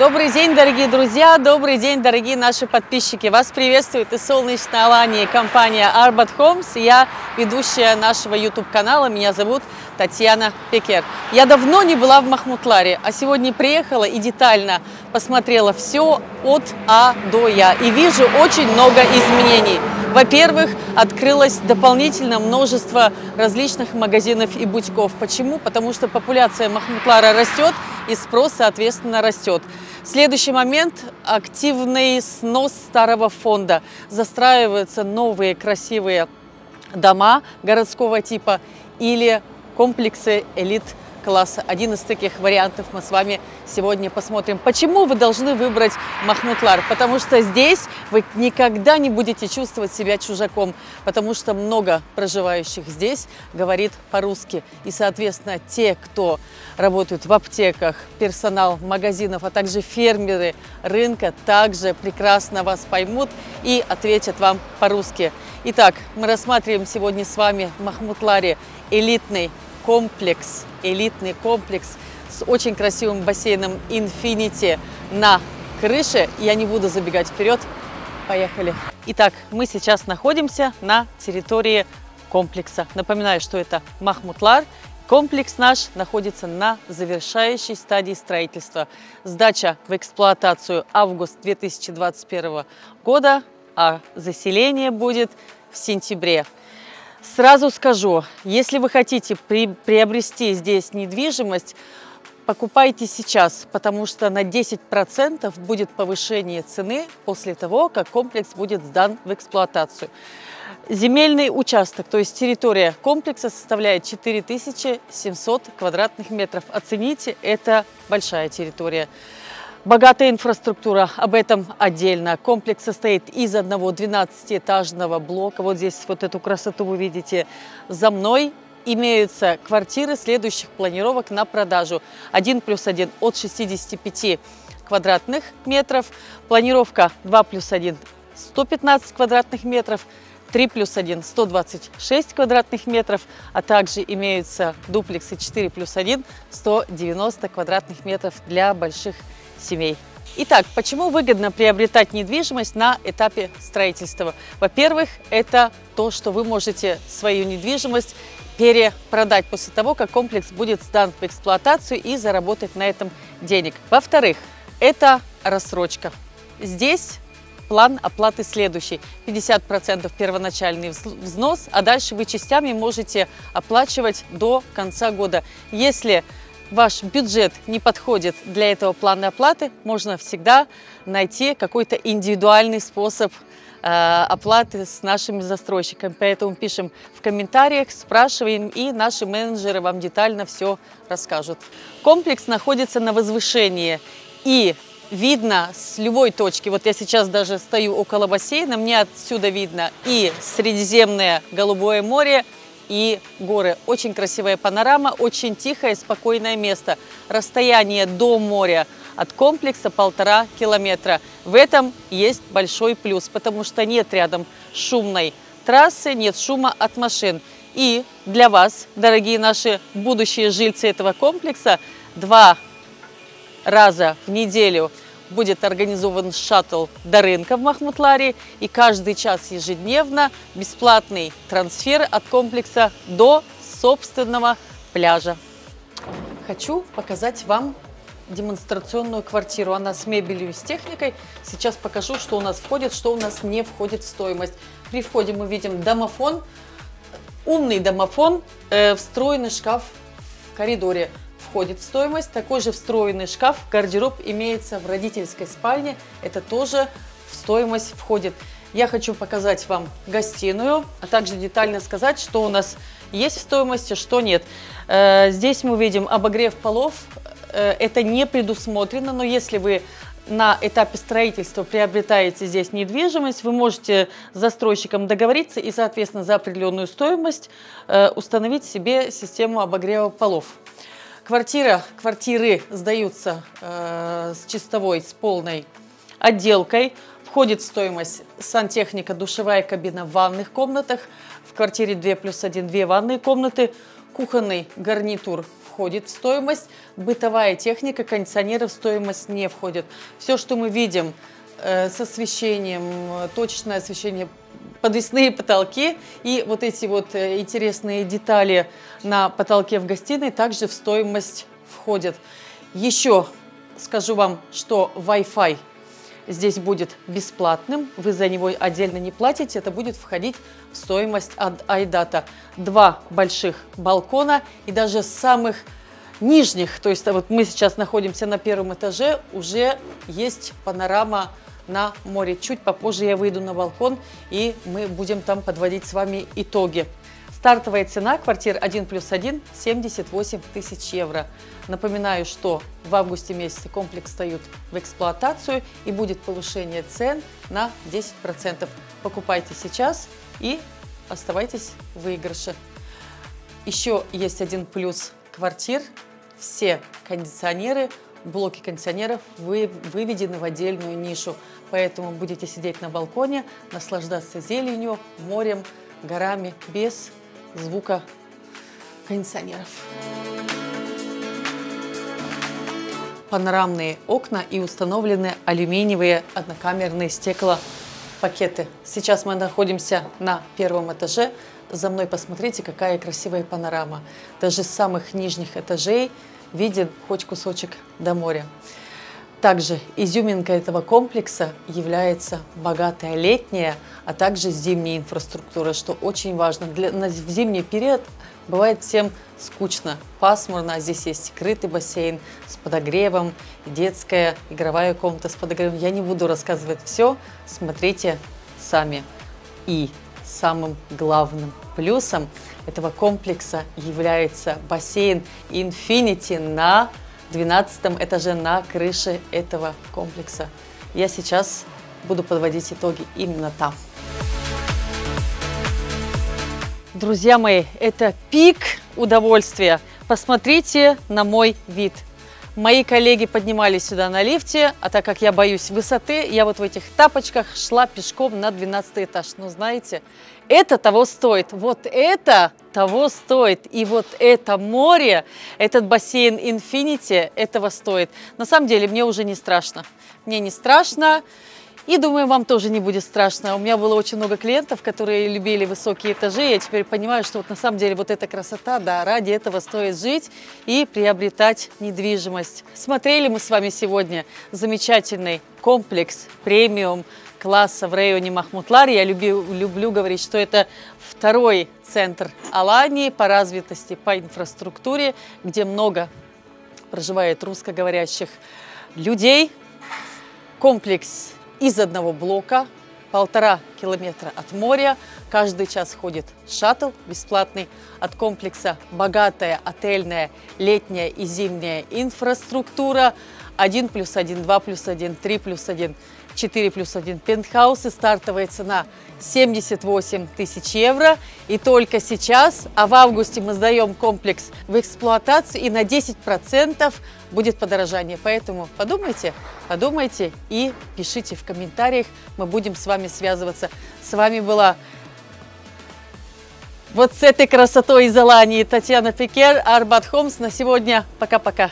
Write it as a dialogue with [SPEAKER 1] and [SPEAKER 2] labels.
[SPEAKER 1] Добрый день, дорогие друзья, добрый день, дорогие наши подписчики. Вас приветствует из солнечной Алании компания Arbat Homes. Я ведущая нашего YouTube-канала, меня зовут Татьяна Пекер. Я давно не была в Махмутларе, а сегодня приехала и детально посмотрела все от А до Я. И вижу очень много изменений. Во-первых, открылось дополнительно множество различных магазинов и бутиков. Почему? Потому что популяция Махмутлара растет и спрос, соответственно, растет. Следующий момент – активный снос старого фонда. Застраиваются новые красивые дома городского типа или комплексы элит класса. Один из таких вариантов мы с вами сегодня посмотрим. Почему вы должны выбрать Махмутлар? Потому что здесь вы никогда не будете чувствовать себя чужаком, потому что много проживающих здесь говорит по-русски. И, соответственно, те, кто работают в аптеках, персонал магазинов, а также фермеры рынка, также прекрасно вас поймут и ответят вам по-русски. Итак, мы рассматриваем сегодня с вами Махмутларе элитный комплекс, элитный комплекс с очень красивым бассейном Infinity на крыше. Я не буду забегать вперед. Поехали. Итак, мы сейчас находимся на территории комплекса. Напоминаю, что это Махмутлар. Комплекс наш находится на завершающей стадии строительства. Сдача в эксплуатацию август 2021 года, а заселение будет в сентябре. Сразу скажу, если вы хотите при, приобрести здесь недвижимость, покупайте сейчас, потому что на 10% будет повышение цены после того, как комплекс будет сдан в эксплуатацию. Земельный участок, то есть территория комплекса составляет 4700 квадратных метров. Оцените, это большая территория. Богатая инфраструктура, об этом отдельно. Комплекс состоит из одного 12-этажного блока. Вот здесь вот эту красоту вы видите за мной. Имеются квартиры следующих планировок на продажу. 1 плюс 1 от 65 квадратных метров. Планировка 2 плюс 1 115 квадратных метров. 3 плюс 1 126 квадратных метров, а также имеются дуплексы 4 плюс 1 190 квадратных метров для больших семей. Итак, почему выгодно приобретать недвижимость на этапе строительства? Во-первых, это то, что вы можете свою недвижимость перепродать после того, как комплекс будет сдан в эксплуатацию и заработать на этом денег. Во-вторых, это рассрочка. Здесь план оплаты следующий. 50% первоначальный взнос, а дальше вы частями можете оплачивать до конца года. Если ваш бюджет не подходит для этого плана оплаты, можно всегда найти какой-то индивидуальный способ э, оплаты с нашими застройщиками. Поэтому пишем в комментариях, спрашиваем, и наши менеджеры вам детально все расскажут. Комплекс находится на возвышении, и видно с любой точки. Вот я сейчас даже стою около бассейна, мне отсюда видно и Средиземное Голубое море, и горы. Очень красивая панорама, очень тихое, спокойное место. Расстояние до моря от комплекса полтора километра. В этом есть большой плюс, потому что нет рядом шумной трассы, нет шума от машин. И для вас, дорогие наши будущие жильцы этого комплекса, два раза в неделю – будет организован шаттл до рынка в Махмутларе и каждый час ежедневно бесплатный трансфер от комплекса до собственного пляжа. Хочу показать вам демонстрационную квартиру. Она с мебелью и с техникой. Сейчас покажу, что у нас входит, что у нас не входит в стоимость. При входе мы видим домофон, умный домофон, э, встроенный шкаф в коридоре входит в стоимость. Такой же встроенный шкаф, гардероб имеется в родительской спальне. Это тоже в стоимость входит. Я хочу показать вам гостиную, а также детально сказать, что у нас есть в стоимости, что нет. Э, здесь мы видим обогрев полов. Э, это не предусмотрено, но если вы на этапе строительства приобретаете здесь недвижимость, вы можете с застройщиком договориться и, соответственно, за определенную стоимость э, установить себе систему обогрева полов. Квартира, квартиры сдаются э, с чистовой, с полной отделкой. Входит стоимость сантехника, душевая кабина в ванных комнатах. В квартире 2 плюс 1 две ванные комнаты. кухонный гарнитур входит в стоимость, бытовая техника, кондиционеры в стоимость не входят. Все, что мы видим э, с освещением, точечное освещение, подвесные потолки и вот эти вот э, интересные детали на потолке в гостиной также в стоимость входят. Еще скажу вам, что Wi-Fi здесь будет бесплатным, вы за него отдельно не платите, это будет входить в стоимость от Айдата. Два больших балкона и даже самых нижних, то есть вот мы сейчас находимся на первом этаже, уже есть панорама на море. Чуть попозже я выйду на балкон и мы будем там подводить с вами итоги. Стартовая цена квартир 1 плюс 1 – 78 тысяч евро. Напоминаю, что в августе месяце комплекс встает в эксплуатацию и будет повышение цен на 10%. Покупайте сейчас и оставайтесь в выигрыше. Еще есть один плюс квартир. Все кондиционеры, блоки кондиционеров вы, выведены в отдельную нишу. Поэтому будете сидеть на балконе, наслаждаться зеленью, морем, горами без звука кондиционеров. Панорамные окна и установлены алюминиевые однокамерные стеклопакеты. Сейчас мы находимся на первом этаже. За мной посмотрите, какая красивая панорама. Даже с самых нижних этажей виден хоть кусочек до моря. Также изюминкой этого комплекса является богатая летняя, а также зимняя инфраструктура, что очень важно. Для, на, в зимний период бывает всем скучно, пасмурно, а здесь есть скрытый бассейн с подогревом, детская игровая комната с подогревом. Я не буду рассказывать все, смотрите сами. И самым главным плюсом этого комплекса является бассейн Infinity на 12 этаже на крыше этого комплекса. Я сейчас буду подводить итоги именно там. Друзья мои, это пик удовольствия. Посмотрите на мой вид. Мои коллеги поднимались сюда на лифте, а так как я боюсь высоты, я вот в этих тапочках шла пешком на 12 этаж. Но знаете, это того стоит. Вот это того стоит. И вот это море, этот бассейн Infinity этого стоит. На самом деле мне уже не страшно. Мне не страшно. И думаю, вам тоже не будет страшно. У меня было очень много клиентов, которые любили высокие этажи. Я теперь понимаю, что вот на самом деле вот эта красота, да, ради этого стоит жить и приобретать недвижимость. Смотрели мы с вами сегодня замечательный комплекс премиум класса в районе Махмутлар. Я люблю, люблю говорить, что это второй центр Алании по развитости, по инфраструктуре, где много проживает русскоговорящих людей. Комплекс из одного блока, полтора километра от моря. Каждый час ходит шаттл бесплатный от комплекса «Богатая отельная летняя и зимняя инфраструктура». 1 плюс 1, 2 плюс 1, 3 плюс 1, 4 плюс 1 пентхаусы. Стартовая цена 78 тысяч евро. И только сейчас, а в августе мы сдаем комплекс в эксплуатацию, и на 10% будет подорожание. Поэтому подумайте, подумайте и пишите в комментариях. Мы будем с вами связываться. С вами была вот с этой красотой из Алании Татьяна Пикер, Арбат Холмс. На сегодня пока-пока.